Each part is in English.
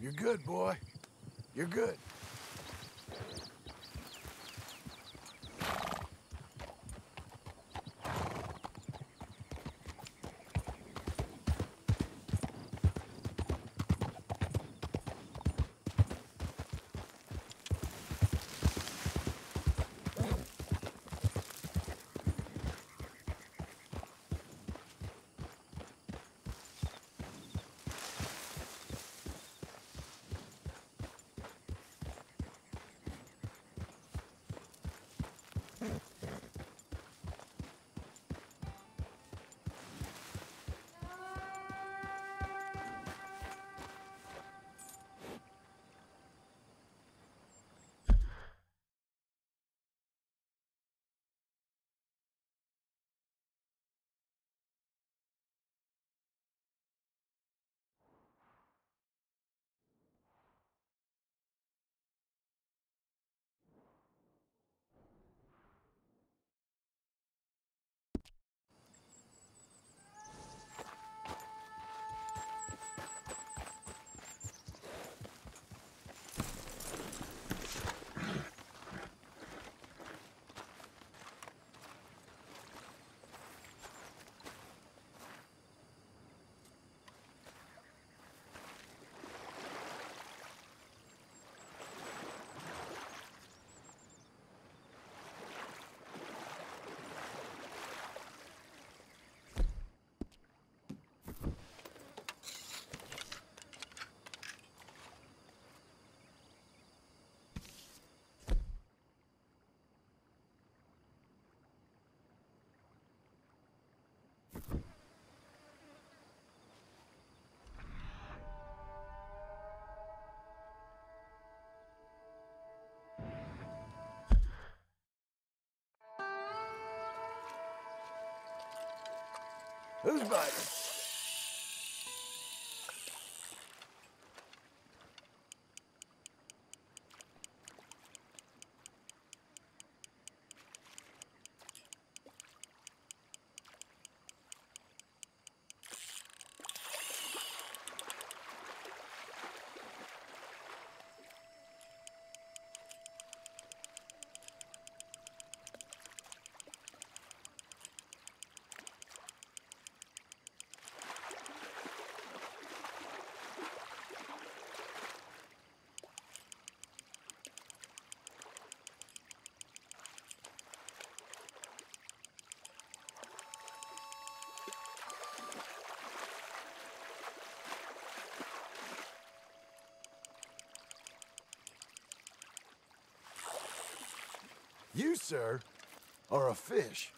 You're good, boy. You're good. Who's biting? You, sir, are a fish.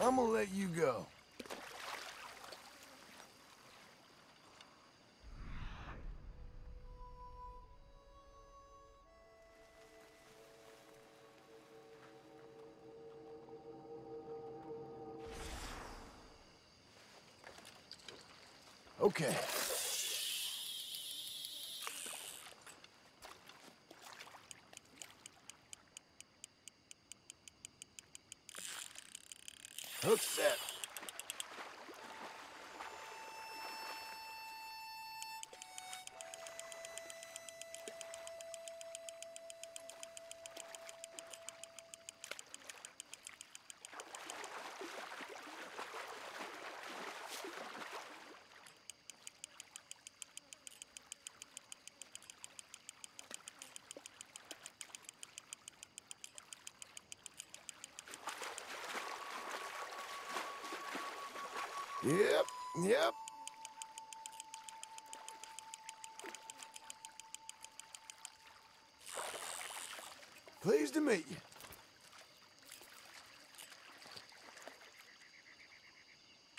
I'm gonna let you go. Hook Yep, yep. Pleased to meet you.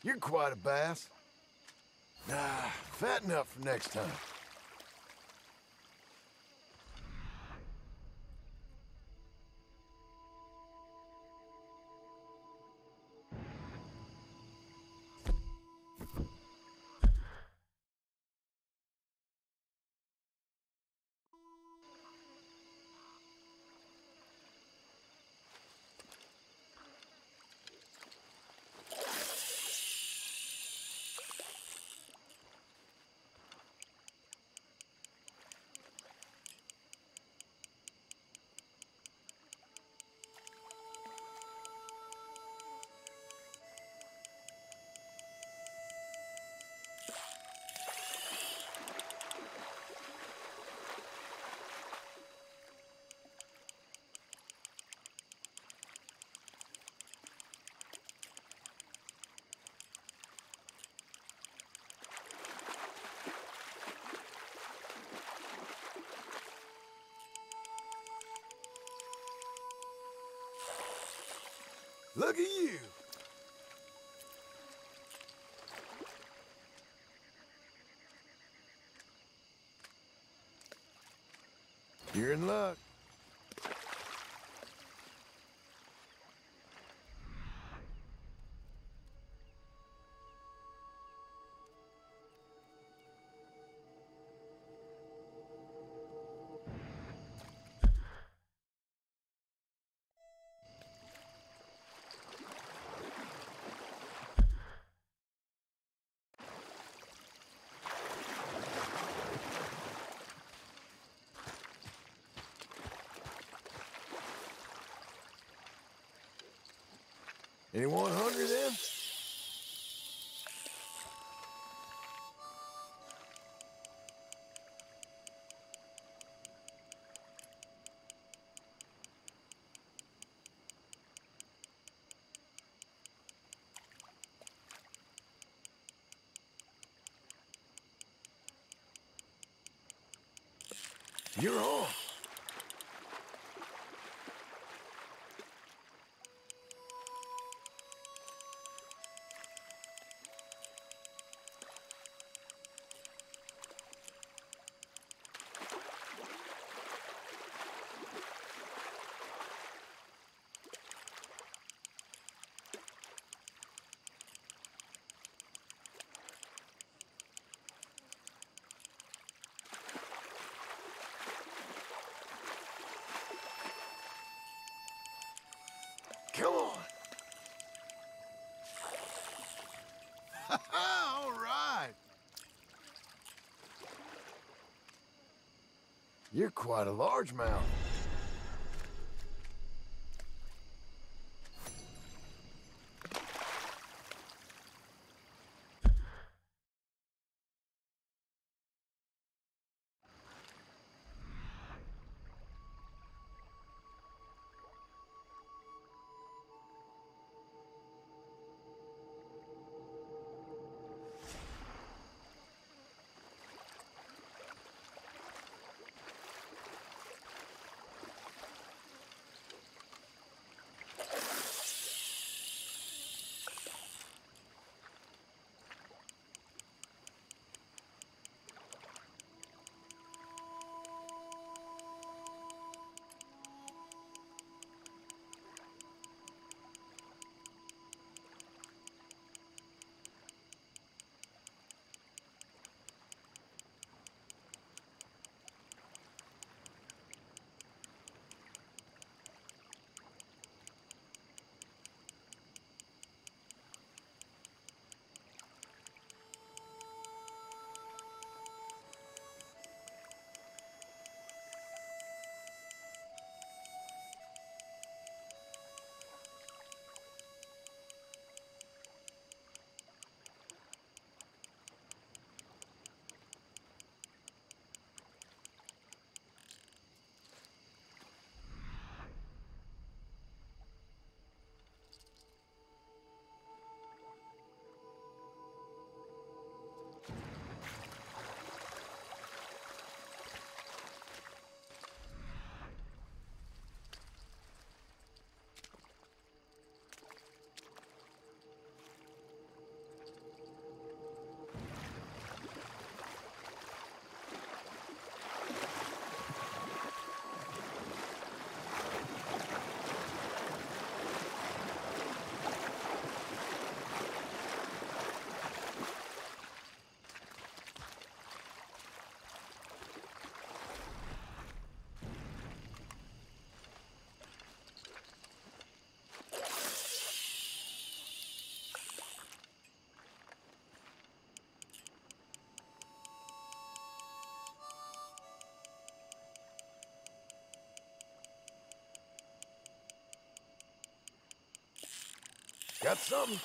You're quite a bass. Nah, fatten up for next time. Look at you. You're in luck. Anyone hungry then? You're on. You're quite a largemouth. Got something?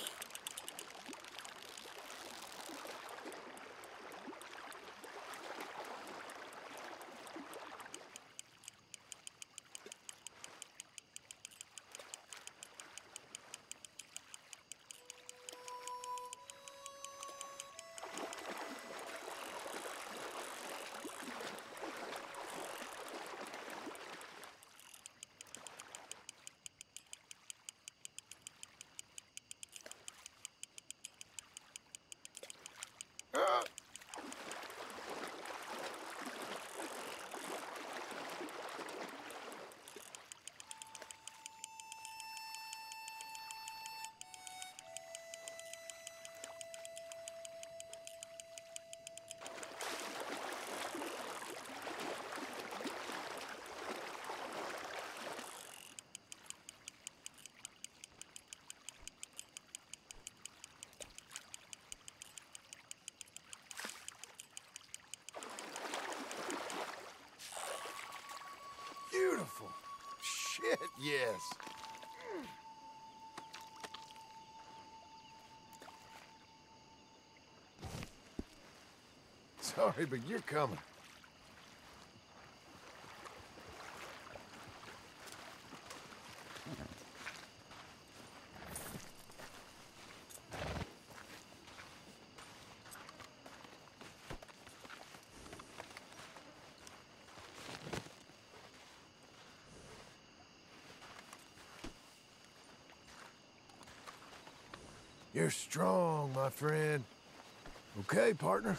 Yes. Sorry, but you're coming. You're strong, my friend. Okay, partner.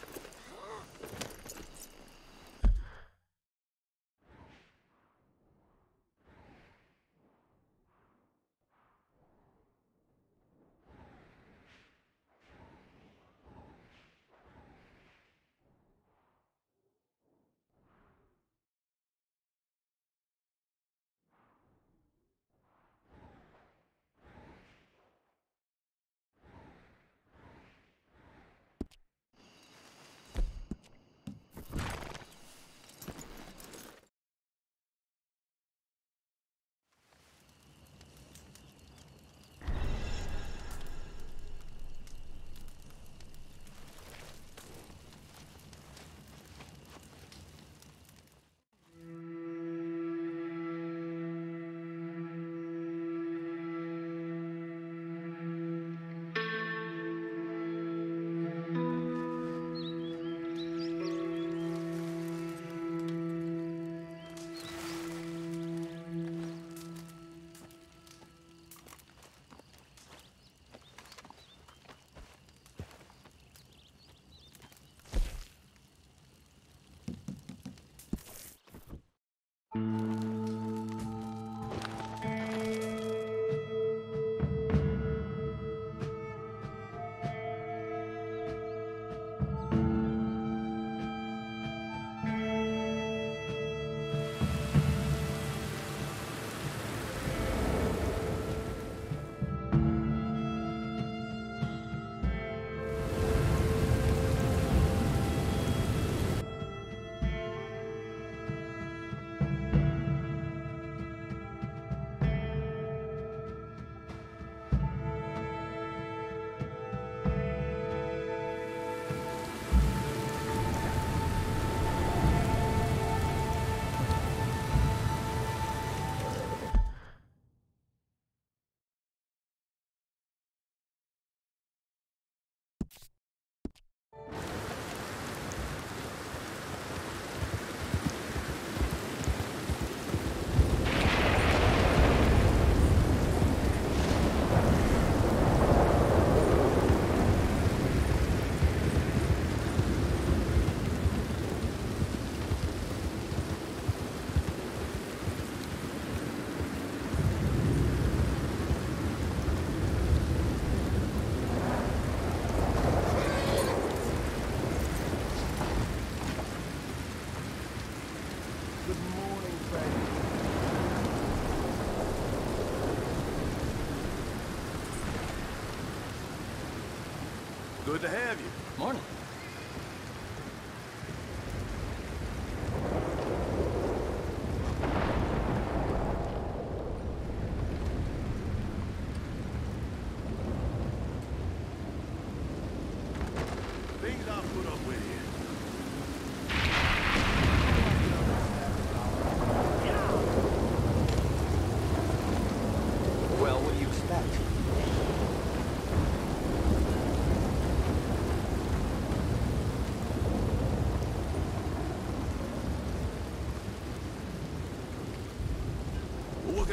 Good to have you. Morning.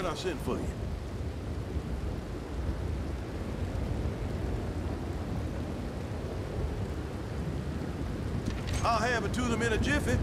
I send for you? I'll have it to them in a jiffy.